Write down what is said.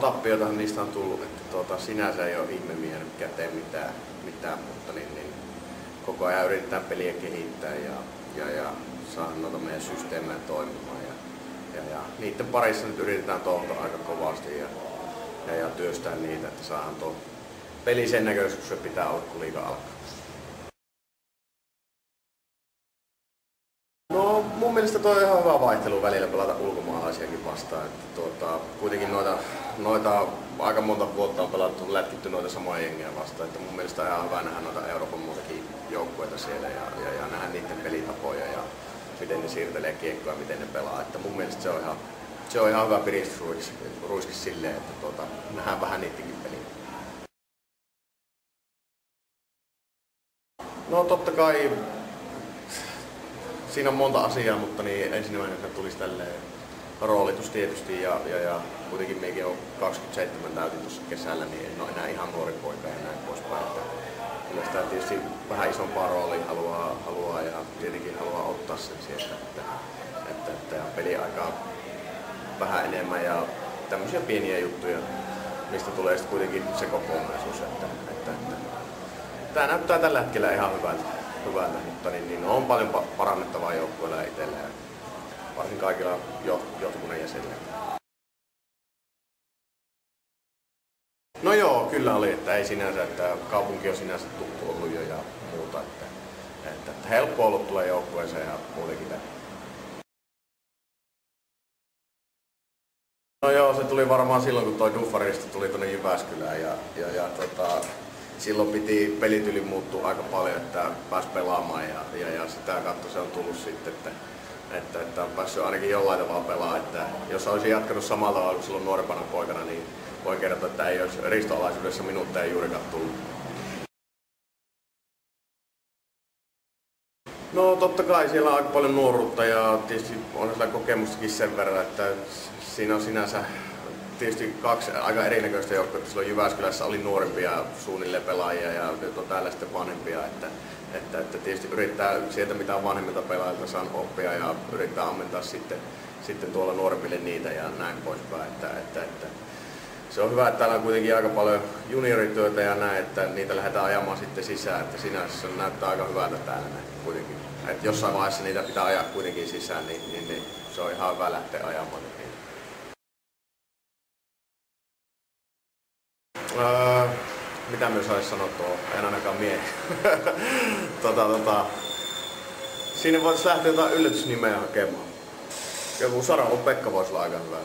tappiotahan niistä on tullut, että tuota, sinänsä ei ole ihme vienyt käteen mitään, mitään mutta niin, niin, koko ajan yritetään peliä kehittää ja, ja, ja saada noita meidän systeemejä toimimaan. Ja, ja, ja niiden parissa nyt yritetään touhuta aika kovasti ja, ja, ja työstää niitä, että saadaan tuo peli sen näköisesti, kun se pitää olla, kun liiga alkaa. Mielestä toi on ihan hyvä vaihtelu välillä pelata ulkomaalaisiakin vastaan. Että tuota, kuitenkin noita, noita aika monta vuotta on pelattu, lätkitty noita samoja jengiä vastaan. Että mun mielestä on ihan hyvä nähdä noita Euroopan muutakin joukkueita siellä ja, ja, ja nähdä niiden pelitapoja ja miten ne siirtelee kiekkoa ja miten ne pelaa. Että mun mielestä se on ihan, se on ihan hyvä piristysruiski silleen, että tuota, nähdään vähän niidenkin peliä. No totta kai siinä on monta asiaa, mutta niin ensimmäisenä tulisi tälleen roolitus tietysti ja, ja, ja kuitenkin meikin on 27 täytin tuossa kesällä, niin en ole enää ihan nuori poika ja näin poispäin. Että kyllä sitä tietysti vähän isompaa roolia haluaa, haluaa ja tietenkin haluaa ottaa sen sieltä, että, että, että peliaikaa vähän enemmän ja tämmöisiä pieniä juttuja, mistä tulee sitten kuitenkin se kokonaisuus. Että, että, että. Tämä näyttää tällä hetkellä ihan hyvältä hyvältä, mutta niin, niin on paljon parannettavaa joukkueella itsellä ja varsin kaikilla johtokunnan jäsenillä. No joo, kyllä oli, että ei sinänsä, että kaupunki on sinänsä tuttu ollut jo ja muuta, että, että, että helppo ollut tulee joukkueeseen ja muutenkin. No joo, se tuli varmaan silloin, kun toi Duffarista tuli tuonne Jyväskylään ja, ja, ja tota, silloin piti pelityli muuttua aika paljon, että pääsi pelaamaan ja, ja, ja sitä kautta se on tullut sitten, että, että, että on päässyt ainakin jollain tavalla pelaa. Että jos olisin jatkanut samalla tavalla kuin silloin nuorempana poikana, niin voi kertoa, että ei olisi ristoalaisuudessa minuutteja juurikaan tullut. No totta kai siellä on aika paljon nuoruutta ja tietysti on sillä kokemustakin sen verran, että siinä on sinänsä tietysti kaksi aika erinäköistä joukkoa. Silloin Jyväskylässä oli nuorempia suunnilleen pelaajia ja nyt on täällä sitten vanhempia. Että, että, että tietysti yrittää sieltä mitä vanhemmilta pelaajilta saan oppia ja yrittää ammentaa sitten, sitten tuolla nuoremmille niitä ja näin poispäin. Että, että, että, se on hyvä, että täällä on kuitenkin aika paljon juniorityötä ja näin, että niitä lähdetään ajamaan sitten sisään, että sinänsä se näyttää aika hyvältä täällä näin kuitenkin. Että jossain vaiheessa niitä pitää ajaa kuitenkin sisään, niin, niin, niin se on ihan hyvä lähteä ajamaan. Öö, mitä myös olisi sanottua, en ainakaan mie. tota, tota, siinä voisi lähteä jotain yllätysnimeä hakemaan. Joku Saravon Pekka voisi olla aika hyvä.